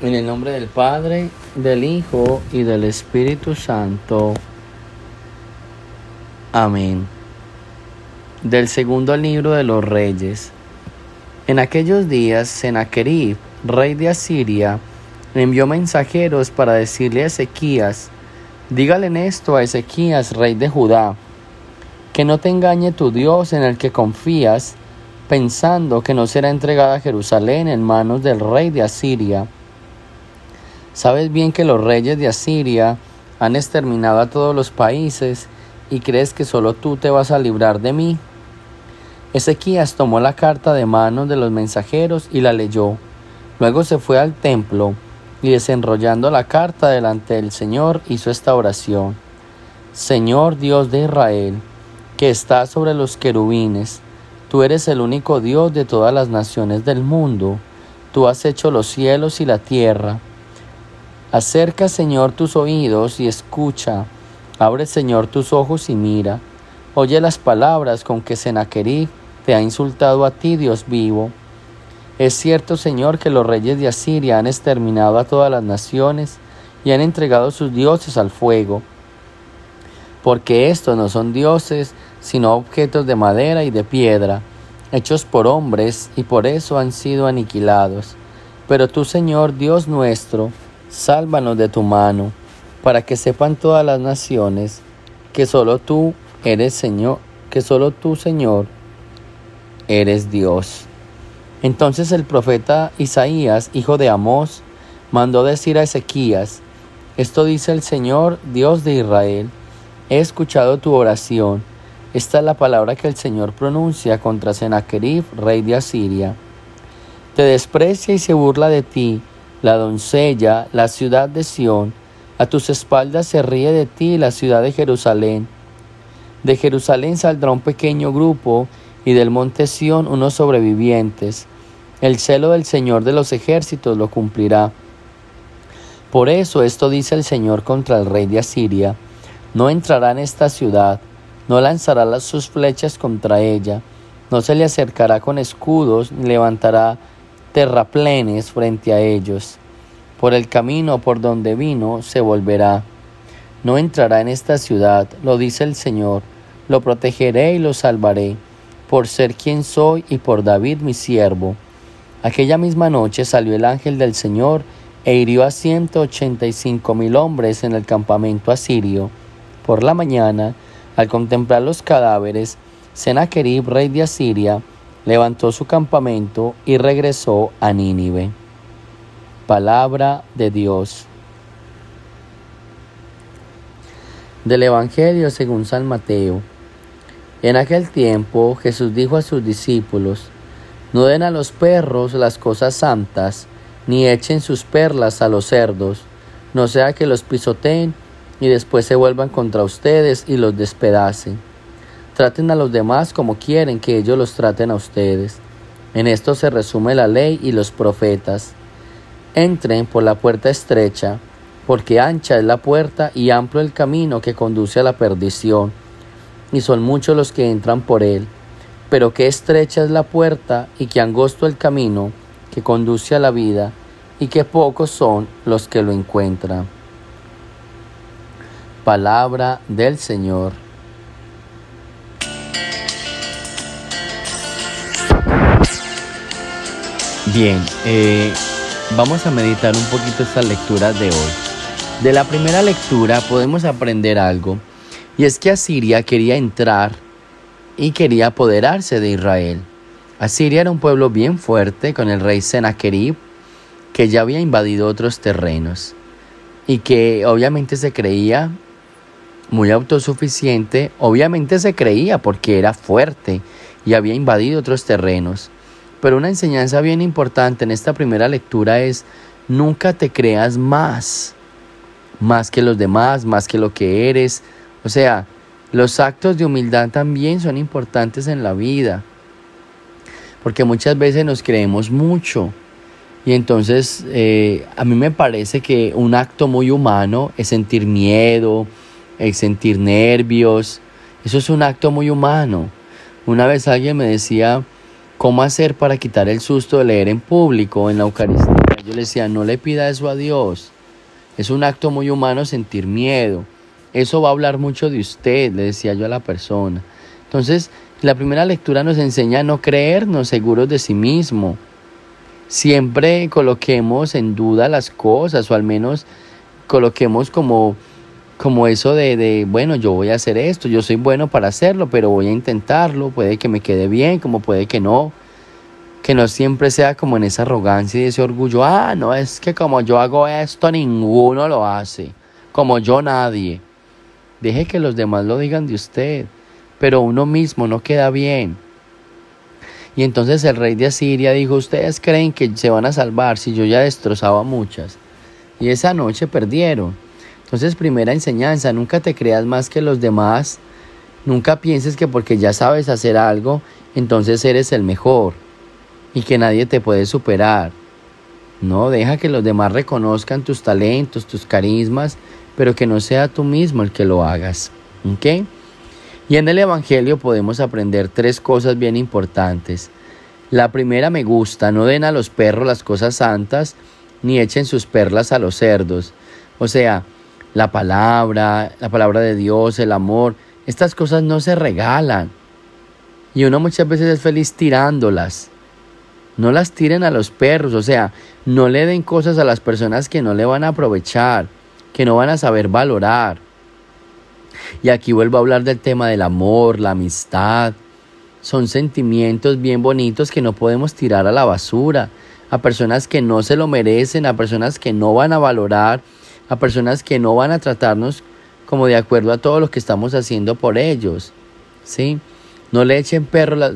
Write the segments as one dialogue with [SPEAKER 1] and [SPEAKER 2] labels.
[SPEAKER 1] En el nombre del Padre, del Hijo y del Espíritu Santo. Amén. Del segundo libro de los Reyes. En aquellos días, Sennacherib, rey de Asiria, envió mensajeros para decirle a Ezequías, dígale esto a Ezequías, rey de Judá, que no te engañe tu Dios en el que confías, pensando que no será entregada Jerusalén en manos del rey de Asiria Sabes bien que los reyes de Asiria han exterminado a todos los países y crees que solo tú te vas a librar de mí. Ezequías tomó la carta de manos de los mensajeros y la leyó. Luego se fue al templo y desenrollando la carta delante del Señor hizo esta oración. Señor Dios de Israel, que estás sobre los querubines, tú eres el único Dios de todas las naciones del mundo, tú has hecho los cielos y la tierra, Acerca, Señor, tus oídos y escucha. Abre, Señor, tus ojos y mira. Oye las palabras con que Sennacherib te ha insultado a ti, Dios vivo. Es cierto, Señor, que los reyes de Asiria han exterminado a todas las naciones y han entregado sus dioses al fuego. Porque estos no son dioses, sino objetos de madera y de piedra, hechos por hombres, y por eso han sido aniquilados. Pero tú, Señor, Dios nuestro, sálvanos de tu mano, para que sepan todas las naciones que solo tú eres Señor, que solo tú, Señor, eres Dios. Entonces el profeta Isaías, hijo de Amós, mandó decir a Ezequías, esto dice el Señor, Dios de Israel, he escuchado tu oración. Esta es la palabra que el Señor pronuncia contra Sennacherib, rey de Asiria. Te desprecia y se burla de ti, la doncella, la ciudad de Sión, a tus espaldas se ríe de ti la ciudad de Jerusalén. De Jerusalén saldrá un pequeño grupo y del monte Sión unos sobrevivientes. El celo del Señor de los ejércitos lo cumplirá. Por eso esto dice el Señor contra el rey de Asiria. No entrará en esta ciudad, no lanzará sus flechas contra ella, no se le acercará con escudos, ni levantará terraplenes frente a ellos. Por el camino por donde vino se volverá. No entrará en esta ciudad, lo dice el Señor. Lo protegeré y lo salvaré, por ser quien soy y por David mi siervo. Aquella misma noche salió el ángel del Señor e hirió a ciento ochenta y cinco mil hombres en el campamento asirio. Por la mañana, al contemplar los cadáveres, Sennacherib, rey de Asiria, levantó su campamento y regresó a Nínive. Palabra de Dios. Del Evangelio según San Mateo. En aquel tiempo Jesús dijo a sus discípulos, No den a los perros las cosas santas, ni echen sus perlas a los cerdos, no sea que los pisoteen y después se vuelvan contra ustedes y los despedacen. Traten a los demás como quieren que ellos los traten a ustedes. En esto se resume la ley y los profetas. Entren por la puerta estrecha, porque ancha es la puerta y amplio el camino que conduce a la perdición, y son muchos los que entran por él. Pero qué estrecha es la puerta y qué angosto el camino que conduce a la vida, y qué pocos son los que lo encuentran. Palabra del Señor. Bien, eh, vamos a meditar un poquito esta lectura de hoy. De la primera lectura podemos aprender algo, y es que Asiria quería entrar y quería apoderarse de Israel. Asiria era un pueblo bien fuerte con el rey Sennacherib, que ya había invadido otros terrenos y que obviamente se creía muy autosuficiente, obviamente se creía porque era fuerte y había invadido otros terrenos. Pero una enseñanza bien importante en esta primera lectura es, nunca te creas más, más que los demás, más que lo que eres. O sea, los actos de humildad también son importantes en la vida, porque muchas veces nos creemos mucho. Y entonces eh, a mí me parece que un acto muy humano es sentir miedo, es sentir nervios. Eso es un acto muy humano. Una vez alguien me decía, ¿Cómo hacer para quitar el susto de leer en público en la Eucaristía? Yo le decía, no le pida eso a Dios. Es un acto muy humano sentir miedo. Eso va a hablar mucho de usted, le decía yo a la persona. Entonces, la primera lectura nos enseña a no creernos seguros de sí mismo. Siempre coloquemos en duda las cosas o al menos coloquemos como, como eso de, de, bueno, yo voy a hacer esto, yo soy bueno para hacerlo, pero voy a intentarlo, puede que me quede bien, como puede que no. Que no siempre sea como en esa arrogancia y ese orgullo, ah, no, es que como yo hago esto, ninguno lo hace, como yo nadie. Deje que los demás lo digan de usted, pero uno mismo no queda bien. Y entonces el rey de Asiria dijo, ustedes creen que se van a salvar si yo ya destrozaba muchas. Y esa noche perdieron. Entonces primera enseñanza, nunca te creas más que los demás. Nunca pienses que porque ya sabes hacer algo, entonces eres el mejor y que nadie te puede superar. No, deja que los demás reconozcan tus talentos, tus carismas pero que no sea tú mismo el que lo hagas. ¿Ok? Y en el Evangelio podemos aprender tres cosas bien importantes. La primera me gusta, no den a los perros las cosas santas, ni echen sus perlas a los cerdos. O sea, la palabra, la palabra de Dios, el amor, estas cosas no se regalan. Y uno muchas veces es feliz tirándolas. No las tiren a los perros, o sea, no le den cosas a las personas que no le van a aprovechar que no van a saber valorar. Y aquí vuelvo a hablar del tema del amor, la amistad. Son sentimientos bien bonitos que no podemos tirar a la basura, a personas que no se lo merecen, a personas que no van a valorar, a personas que no van a tratarnos como de acuerdo a todo lo que estamos haciendo por ellos. ¿Sí? No le echen,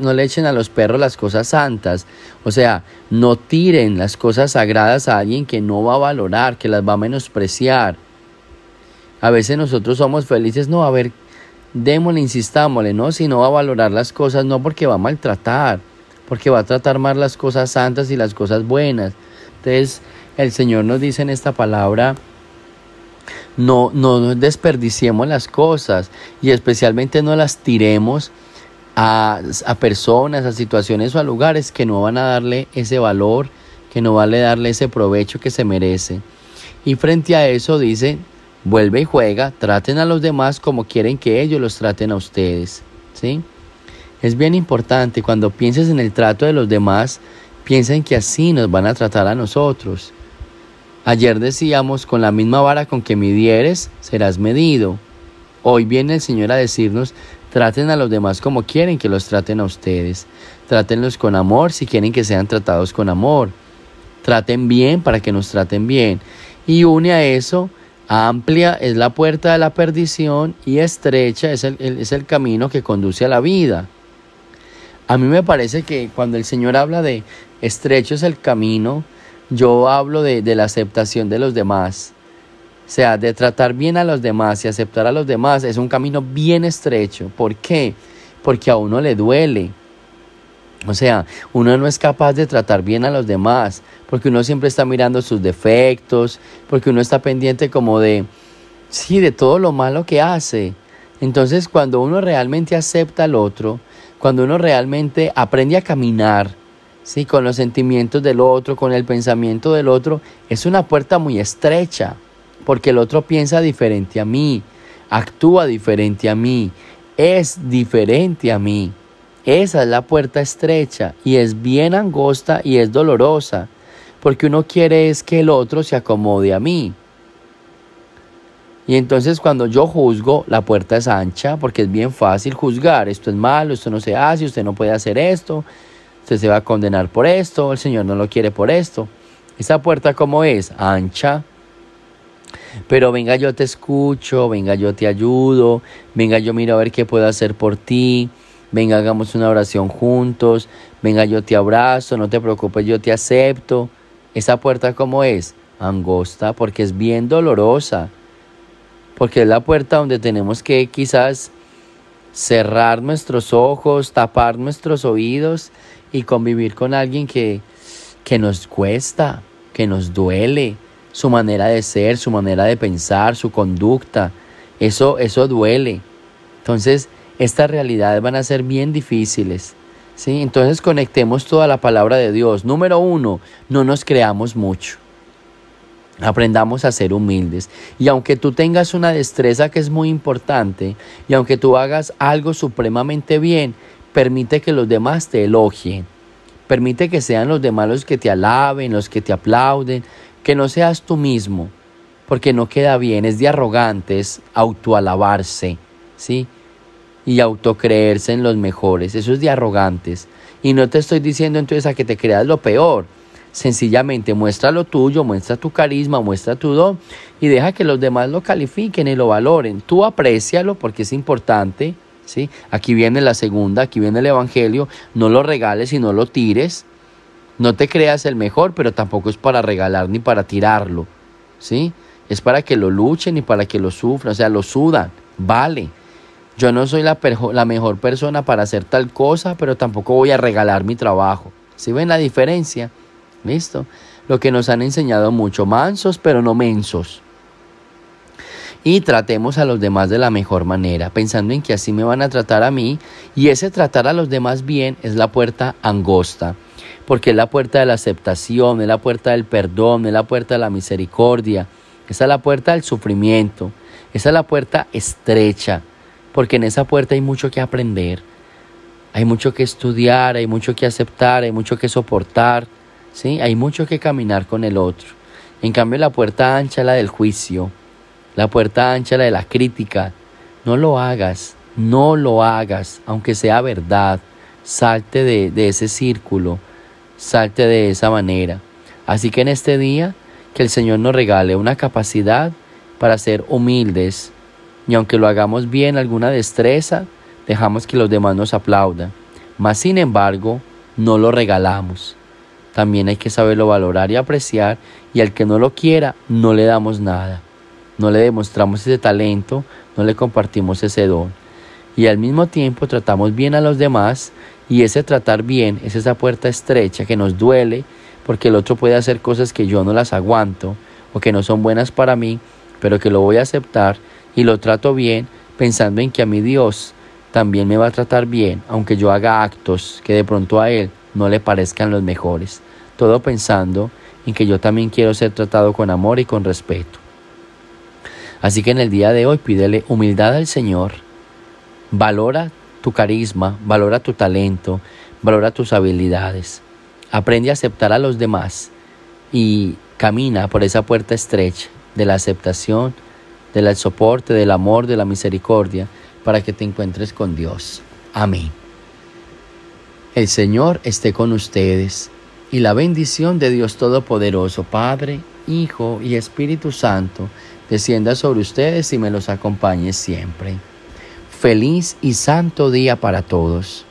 [SPEAKER 1] no le echen a los perros las cosas santas. O sea, no tiren las cosas sagradas a alguien que no va a valorar, que las va a menospreciar. A veces nosotros somos felices, no, a ver, démosle, insistámosle, ¿no? Si no va a valorar las cosas, no porque va a maltratar, porque va a tratar mal las cosas santas y las cosas buenas. Entonces, el Señor nos dice en esta palabra, no, no desperdiciemos las cosas y especialmente no las tiremos a, a, personas, a situaciones o a lugares que no van a darle ese valor, que no van a darle ese provecho que se merece. Y frente a eso dice, Vuelve y juega, traten a los demás como quieren que ellos los traten a ustedes. ¿sí? Es bien importante cuando pienses en el trato de los demás, piensa en que así nos van a tratar a nosotros. Ayer decíamos, con la misma vara con que midieres, serás medido. Hoy viene el Señor a decirnos, traten a los demás como quieren que los traten a ustedes. Trátenlos con amor si quieren que sean tratados con amor. Traten bien para que nos traten bien. Y une a eso Amplia es la puerta de la perdición y estrecha es el, es el camino que conduce a la vida. A mí me parece que cuando el Señor habla de estrecho es el camino, yo hablo de, la aceptación de los demás. O sea, de tratar bien a los demás y aceptar a los demás es un camino bien estrecho. ¿Por qué? Porque a uno le duele o sea, uno no es capaz de tratar bien a los demás, porque uno siempre está mirando sus defectos, porque uno está pendiente como de, sí, de todo lo malo que hace. Entonces, cuando uno realmente acepta al otro, cuando uno realmente aprende a caminar, sí, con los sentimientos del otro, con el pensamiento del otro, es una puerta muy estrecha, porque el otro piensa diferente a mí, actúa diferente a mí, es diferente a mí. Esa es la puerta estrecha y es bien angosta y es dolorosa, porque uno quiere es que el otro se acomode a mí. Y entonces cuando yo juzgo, la puerta es ancha, porque es bien fácil juzgar, esto es malo, esto no se hace, usted no puede hacer esto, usted se va a condenar por esto, el Señor no lo quiere por esto. Esa puerta como es, ancha, pero venga yo te escucho, venga yo te ayudo, venga yo miro a ver qué puedo hacer por ti, venga, hagamos una oración juntos, venga, yo te abrazo, no te preocupes, yo te acepto. Esa puerta como es? Angosta, porque es bien dolorosa, porque es la puerta donde tenemos que quizás cerrar nuestros ojos, tapar nuestros oídos y convivir con alguien que, que nos cuesta, que nos duele, su manera de ser, su manera de pensar, su conducta. Eso, eso duele. Entonces, estas realidades van a ser bien difíciles, ¿Sí? Entonces conectemos toda la palabra de Dios. Número uno, no nos creamos mucho. Aprendamos a ser humildes. Y aunque tú tengas una destreza que es muy importante, y aunque tú hagas algo supremamente bien, permite que los demás te elogien. Permite que sean los demás los que te alaben, los que te aplauden, que no seas tú mismo, porque no queda bien, es de arrogantes autoalabarse, ¿sí? Y autocreerse en los mejores, eso es de arrogantes. Y no te estoy diciendo entonces a que te creas lo peor, Sencillamente muestra lo tuyo, muestra tu carisma, muestra tu don y deja que los demás lo califiquen y lo valoren. Tú aprécialo porque es importante. ¿Sí? Aquí viene la segunda, aquí viene el Evangelio. No lo regales y no lo tires. No te creas el mejor, pero tampoco es para regalar ni para tirarlo. ¿sí? Es para que lo luchen y para que lo sufran, o sea, lo sudan. Vale. Yo no soy la, la mejor persona para hacer tal cosa, pero tampoco voy a regalar mi trabajo. ¿Sí ven la diferencia? ¿Listo? Lo que nos han enseñado mucho, mansos pero no mensos. Y tratemos a los demás de la mejor manera, pensando en que así me van a tratar a mí. Y ese tratar a los demás bien es la puerta angosta, porque es la puerta de la aceptación, es la puerta del perdón, es la puerta de la misericordia, esa es la puerta del sufrimiento, esa es la puerta estrecha, porque en esa puerta hay mucho que aprender, hay mucho que estudiar, hay mucho que aceptar, hay mucho que soportar. ¿sí? Hay mucho que caminar con el otro. En cambio, la puerta ancha, la del juicio, la puerta ancha, la de la crítica, no lo hagas, no lo hagas, aunque sea verdad. Salte de, de ese círculo, salte de esa manera. Así que en este día, que el Señor nos regale una capacidad para ser humildes, y aunque lo hagamos bien, alguna destreza, dejamos que los demás nos aplaudan. Mas sin embargo, no lo regalamos también hay que saberlo valorar y apreciar y al que no lo quiera no le damos nada. No le demostramos ese talento, no le compartimos ese don. Y al mismo tiempo tratamos bien a los demás y ese tratar bien es esa puerta estrecha que nos duele porque el otro puede hacer cosas que yo no las aguanto o que no son buenas para mí, pero que lo voy a aceptar y lo trato bien pensando en que a mi Dios también me va a tratar bien, aunque yo haga actos que de pronto a Él no le parezcan los mejores, todo pensando en que yo también quiero ser tratado con amor y con respeto. Así que en el día de hoy pídele humildad al Señor, valora tu carisma, valora tu talento, valora tus habilidades, aprende a aceptar a los demás y camina por esa puerta estrecha de la aceptación, del soporte, del amor, de la misericordia, para que te encuentres con Dios. Amén. El Señor esté con ustedes y la bendición de Dios Todopoderoso, Padre, Hijo y Espíritu Santo, descienda sobre ustedes y me los acompañe siempre. Feliz y santo día para todos.